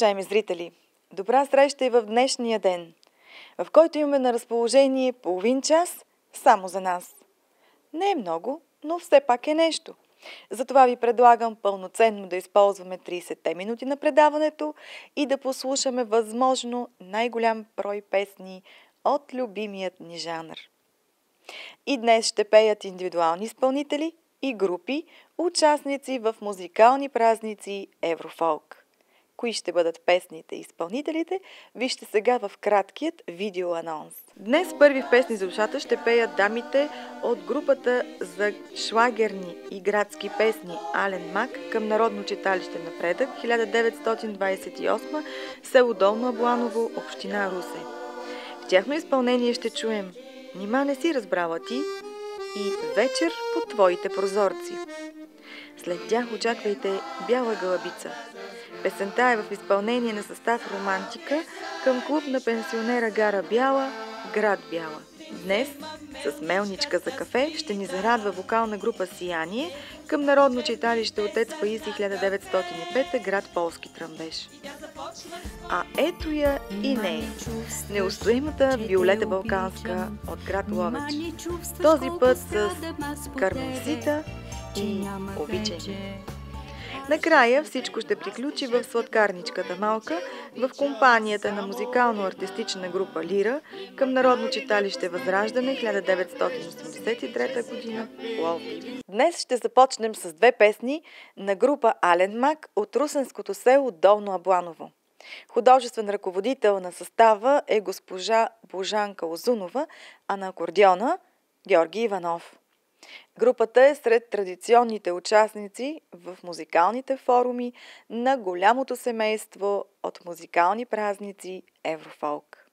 уважаеми зрители! Добра среща и в днешния ден, в който имаме на разположение половин час само за нас. Не е много, но все пак е нещо. Затова ви предлагам пълноценно да използваме 30-те минути на предаването и да послушаме възможно най-голям брой песни от любимият ни жанр. И днес ще пеят индивидуални изпълнители и групи, участници в музикални празници Еврофолк кои ще бъдат песните и изпълнителите, вижте сега в краткият видеоанонс. Днес първи в песни за ушата ще пеят дамите от групата за шлагерни и градски песни Ален Мак към Народно читалище Напредък 1928, село Долно Абланово, община Русе. В тяхно изпълнение ще чуем Нима не си разбрала ти и Вечер по твоите прозорци. След тях очаквайте Бяла гълъбица – Песента е в изпълнение на състав Романтика към клуб на пенсионера Гара Бяла, град Бяла. Днес с мелничка за кафе ще ни зарадва вокална група Сияние към Народно читалище Отец Паиси 1905, град Полски Тръмбеш. А ето я и не неустоимата Виолета Балканска от град Ловеч. Този път с Карменсита и Обичане. Накрая всичко ще приключи в сладкарничката малка, в компанията на музикално-артистична група Лира към Народно читалище Възраждане 1983 година Пловдив. Днес ще започнем с две песни на група Ален Мак от русенското село Долно Абланово. Художествен ръководител на състава е госпожа Божанка Озунова, а на акордеона Георги Иванов. Групата е сред традиционните участници в музикалните форуми на голямото семейство от музикални празници Еврофолк.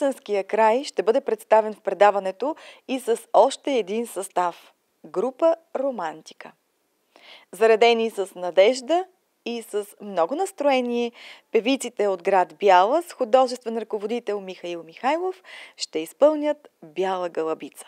Русенския край ще бъде представен в предаването и с още един състав – група Романтика. Заредени с надежда и с много настроение, певиците от град Бяла с художествен ръководител Михаил Михайлов ще изпълнят Бяла галабица.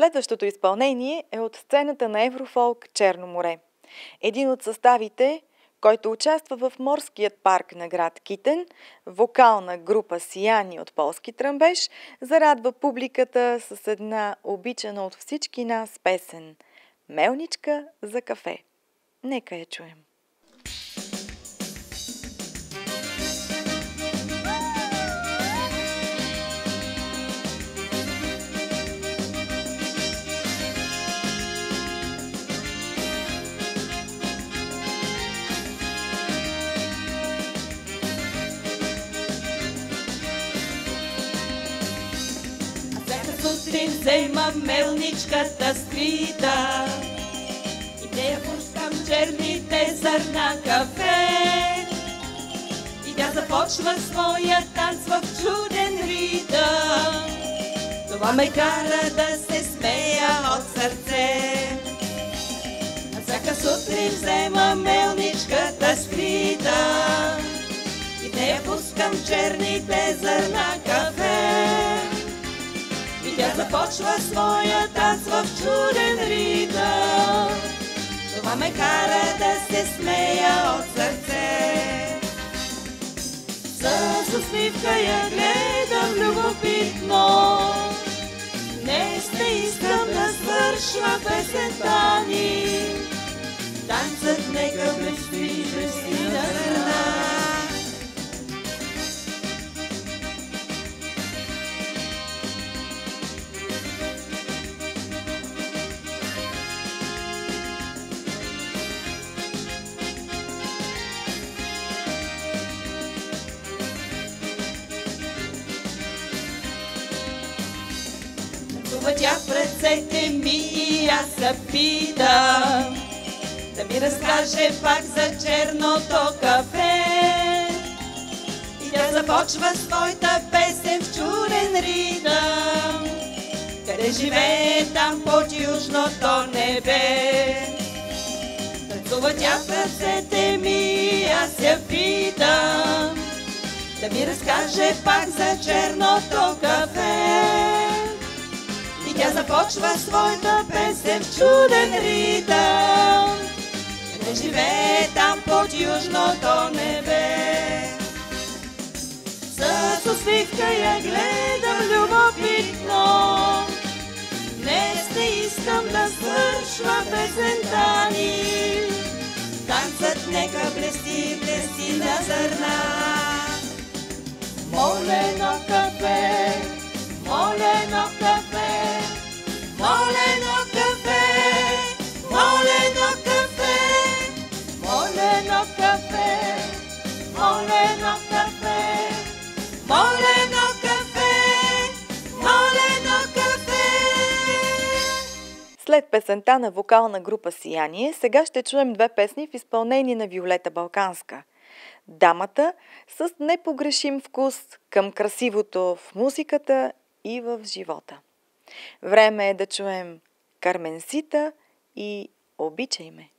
Следващото изпълнение е от сцената на Еврофолк Черно море. Един от съставите, който участва в морският парк на град Китен, вокална група Сияни от полски тръмбеж, зарадва публиката с една обичана от всички нас песен «Мелничка за кафе». Нека я чуем. Сутрин вземам мелничката скрита и не я пускам черните зърна кафе. И тя започва своя танц в чуден ритъм. Това ме кара да се смея от сърце. А всяка сутрин вземам мелничката скрита и не я пускам черните зърна кафе. Започва своя танц в чуден ритъм. Това ме кара да се смея от сърце. С усмивка я гледам любопитно. Днес не искам да свършва песента ни. Танцът нека блести, блести на тя в ръцете ми и аз се питам Да ми разкаже пак за черното кафе. И тя започва своята песен в чуден ритъм. Къде живее там под южното небе? Танцува тя в ръцете ми и аз я питам. Да ми разкаже пак за черното кафе започва своята песен в чуден ритъм. Къде живее там под южното небе. С усмивка я гледам любопитно. Днес не искам да свършва песента ни. Танцът нека блести, блести на зърна. Молено кафе, молено кафе, След песента на вокална група Сияние, сега ще чуем две песни в изпълнение на Виолета Балканска. Дамата с непогрешим вкус към красивото в музиката и в живота. Време е да чуем Карменсита и Обичай ме.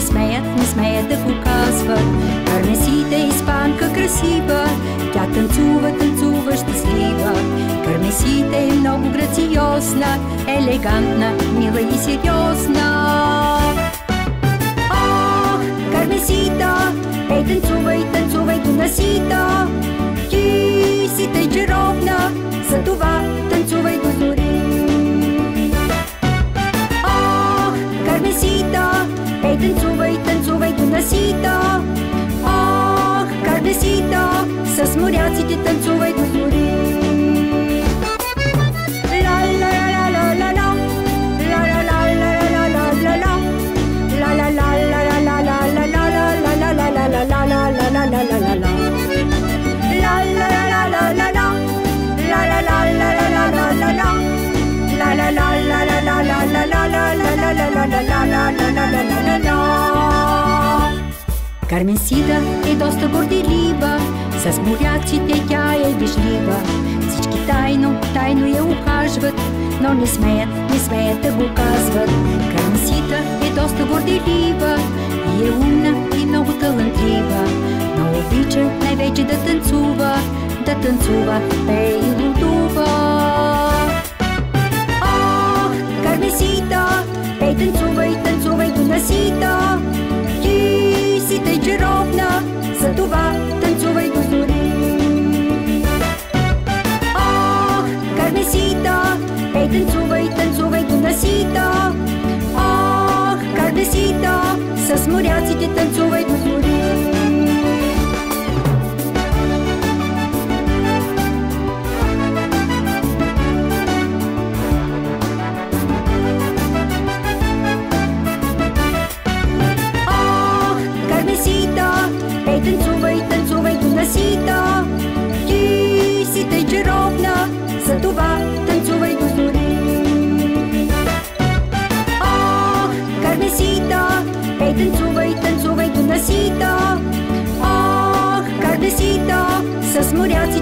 Не смеят, не смеят да го казват. Кармесита е испанка красива, тя танцува, танцува щастлива. Кармесита е много грациозна, елегантна, мила и сериозна. Ах, Кармесита, ей танцувай, танцувай до насита. Ти си тъй чаровна, за това танцувай до зори. Ах, Кармесита, ей танцувай, колесито, ох, как бесито, с моряците танцувайте. Карменсида е доста горделива, с моряците тя е вежлива. Всички тайно, тайно я ухажват, но не смеят, не смеят да го казват. Карменсида е доста горделива и е умна и много талантлива, но обича най-вече да танцува, да танцува, пее и лудува.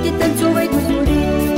你当初为我所累。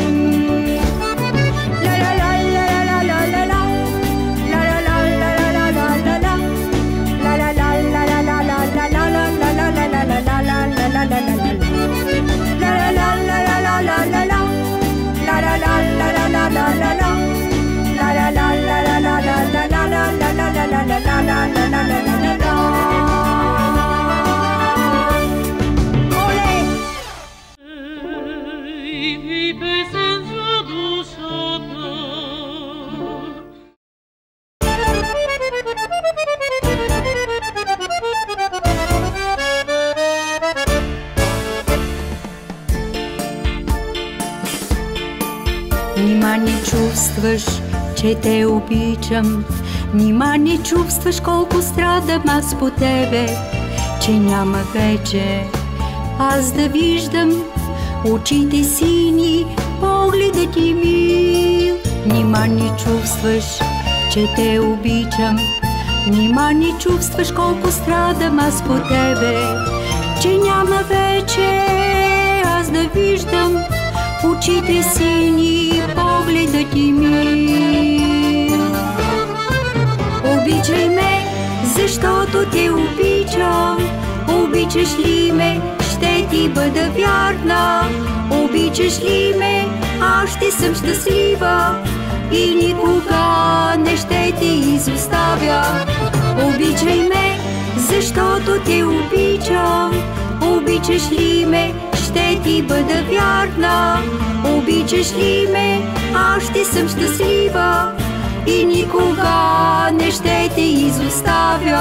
Те обичам. Нима не чувстваш колко страдам аз по тебе Че няма вече аз да виждам. Очите сини, погледът ти мил. Нима не чувстваш, че те обичам. Нима не чувстваш колко страдам аз по тебе Че няма вече аз да виждам. Очите сини, погледът ти мил Обичай ме, защото те обичам. Обичаш ли ме, ще ти бъда вярна. Обичаш ли ме, аз ще съм щастлива. И никога не ще те изоставя. Обичай ме, защото те обичам. Обичаш ли ме, ще ти бъда вярна. Обичаш ли ме, аз ще съм щастлива И никога не ще те изоставя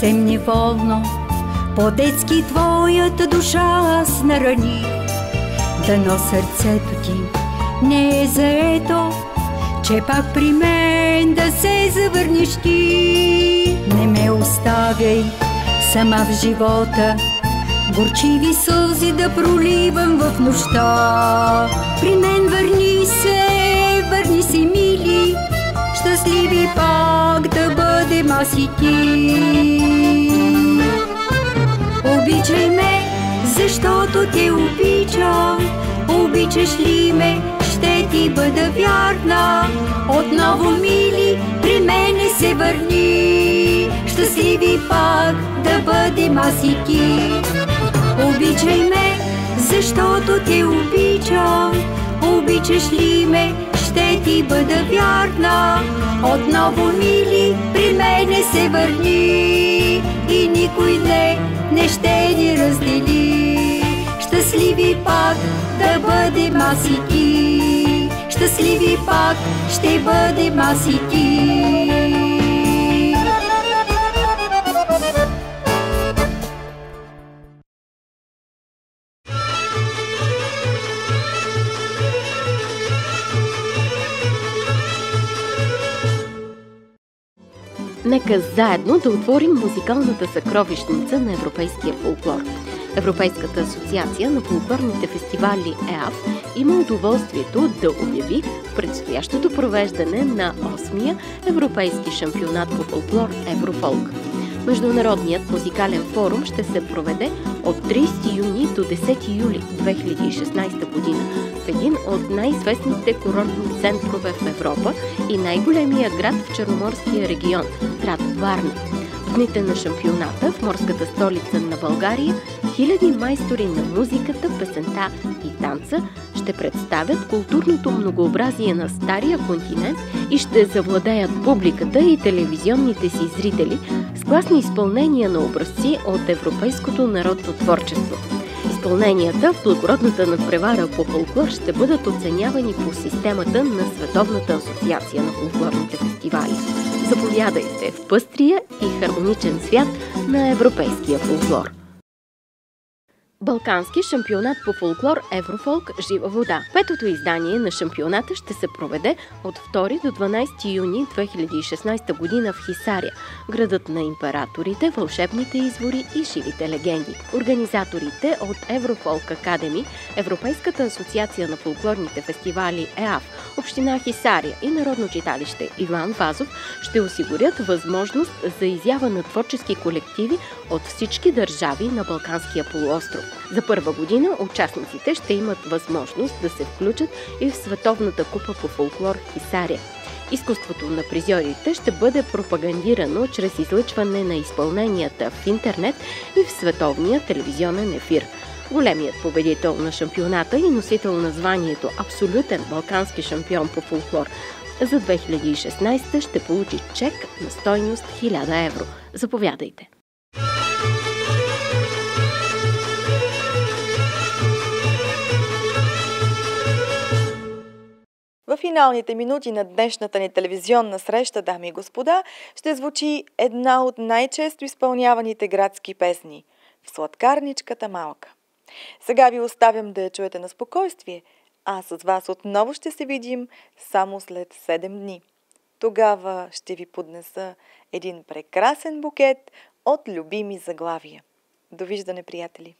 съвсем неволно. По-детски твоята душа аз нарани. Дано сърцето ти не е заето Че пак при мен да се завърнеш ти. Не ме оставяй сама в живота Горчиви сълзи да проливам в нощта. При мен върни се, върни се, мили Щастливи пак да бъдем аз и ти защото те обичам. Обичаш ли ме, ще ти бъда вярна. Отново, мили, при мене се върни. Щастливи пак да бъдем аз Обичай ме, защото те обичам. Обичаш ли ме, ще ти бъда вярна. Отново, мили, при мене се върни. И никой не, не ще ни раздели Щастливи пак да бъдем аз и ти. Щастливи пак ще бъдем аз и ти. Нека заедно да отворим музикалната съкровищница на европейския фолклор – Европейската асоциация на фолклорните фестивали ЕАФ има удоволствието да обяви предстоящото провеждане на 8-я Европейски шампионат по фолклор Еврофолк. Международният музикален форум ще се проведе от 30 юни до 10 юли 2016 година в един от най-известните курортни центрове в Европа и най-големия град в Черноморския регион – град Варна. Дните на шампионата в морската столица на България хиляди майстори на музиката, песента и танца ще представят културното многообразие на Стария континент и ще завладеят публиката и телевизионните си зрители с класни изпълнения на образци от европейското народно творчество. Изпълненията в благородната надпревара по фолклор ще бъдат оценявани по системата на Световната асоциация на фолклорните фестивали. Заповядайте в пъстрия и хармоничен свят на европейския фолклор. Балкански шампионат по фолклор Еврофолк Жива вода. Петото издание на шампионата ще се проведе от 2 до 12 юни 2016 година в Хисария, градът на императорите, вълшебните извори и живите легенди. Организаторите от Еврофолк Академи, Европейската асоциация на фолклорните фестивали ЕАФ, Община Хисария и Народно читалище Иван Вазов ще осигурят възможност за изява на творчески колективи от всички държави на Балканския полуостров. За първа година участниците ще имат възможност да се включат и в Световната купа по фолклор Хисария. Изкуството на призьорите ще бъде пропагандирано чрез излъчване на изпълненията в интернет и в световния телевизионен ефир. Големият победител на шампионата и носител на званието Абсолютен балкански шампион по фолклор за 2016 ще получи чек на стойност 1000 евро. Заповядайте! Финалните минути на днешната ни телевизионна среща, дами и господа, ще звучи една от най-често изпълняваните градски песни – в сладкарничката малка. Сега ви оставям да я чуете на спокойствие, а с вас отново ще се видим само след 7 дни. Тогава ще ви поднеса един прекрасен букет от любими заглавия. Довиждане, приятели!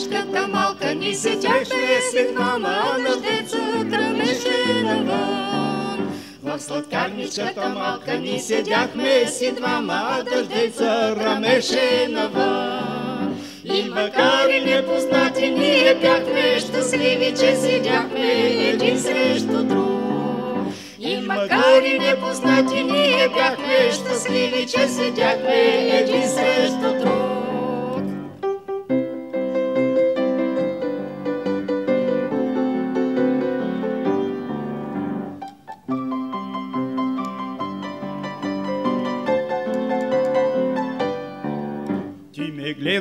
Сладкарничката малка ни седяхме си двама, наш деца тръмеше навън. В сладкарничката малка ни седяхме си двама, дъждеца рамеше навън. И макар и непознати, ние бяхме щастливи, че седяхме един срещу друг. И макар и непознати, ние бяхме щастливи, че седяхме един срещу друг.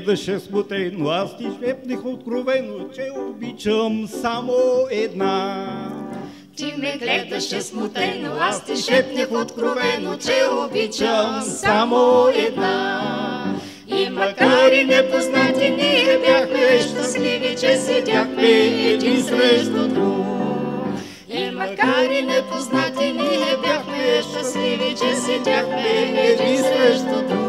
Гледаше смутено, аз ти шепнах откровено, че обичам само една. Ти ме гледаше смутено, аз ти шепнах откровено, че обичам само една. И макар и непознати, ние бяхме щастливи, че седяхме един срещу друг. И макар и непознати, ние бяхме щастливи, че седяхме един срещу друг.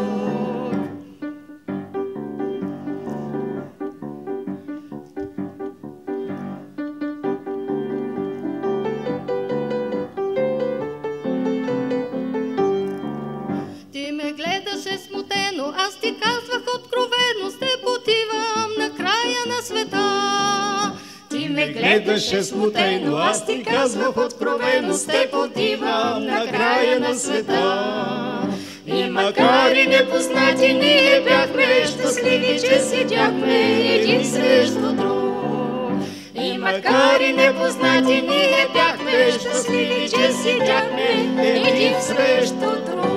Гледаше смутено, аз ти казвах откровено, с теб отивам на края на света. И макар и непознати, ние бяхме щастливи, че седяхме един срещу друг. И макар и непознати, ние бяхме щастливи, че седяхме един срещу друг.